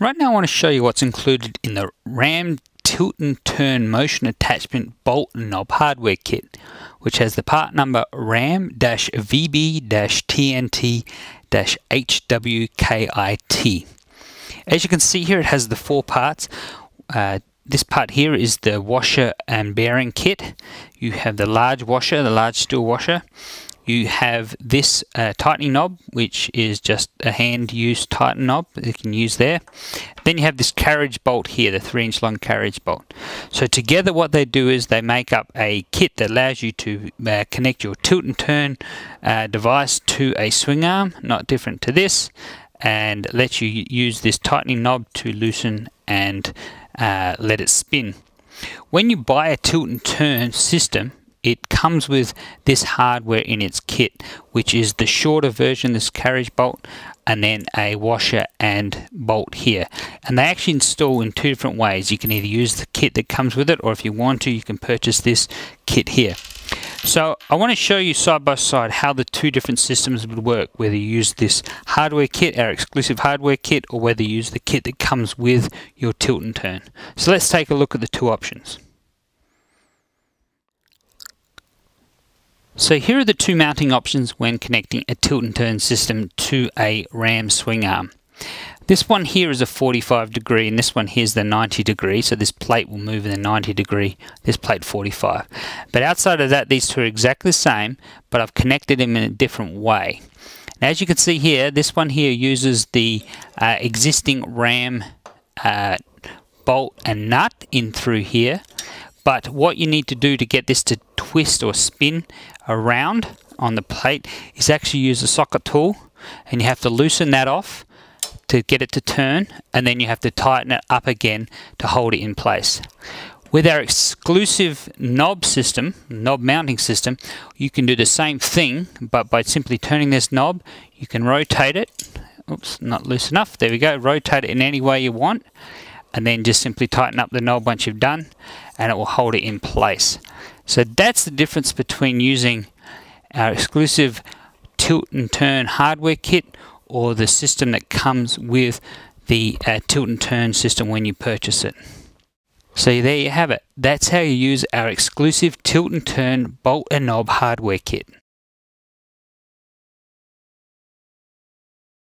Right now I want to show you what's included in the RAM tilt and turn motion attachment bolt and knob hardware kit which has the part number RAM-VB-TNT-HWKIT. As you can see here it has the four parts. Uh, this part here is the washer and bearing kit. You have the large washer, the large steel washer you have this uh, tightening knob which is just a hand used tighten knob that you can use there. Then you have this carriage bolt here the three inch long carriage bolt. So together what they do is they make up a kit that allows you to uh, connect your tilt and turn uh, device to a swing arm not different to this and lets you use this tightening knob to loosen and uh, let it spin. When you buy a tilt and turn system it comes with this hardware in its kit which is the shorter version this carriage bolt and then a washer and bolt here. And they actually install in two different ways. You can either use the kit that comes with it or if you want to you can purchase this kit here. So I want to show you side by side how the two different systems would work whether you use this hardware kit our exclusive hardware kit or whether you use the kit that comes with your tilt and turn. So let's take a look at the two options So here are the two mounting options when connecting a tilt and turn system to a RAM swing arm. This one here is a 45 degree and this one here is the 90 degree. So this plate will move in the 90 degree this plate 45 but outside of that these two are exactly the same but I've connected them in a different way. Now as you can see here this one here uses the uh, existing RAM uh, bolt and nut in through here but what you need to do to get this to twist or spin around on the plate is actually use a socket tool and you have to loosen that off to get it to turn and then you have to tighten it up again to hold it in place. With our exclusive knob system, knob mounting system, you can do the same thing but by simply turning this knob you can rotate it. Oops not loose enough. There we go. Rotate it in any way you want and then just simply tighten up the knob once you've done and it will hold it in place. So that's the difference between using our exclusive tilt and turn hardware kit or the system that comes with the uh, tilt and turn system when you purchase it. So there you have it. That's how you use our exclusive tilt and turn bolt and knob hardware kit.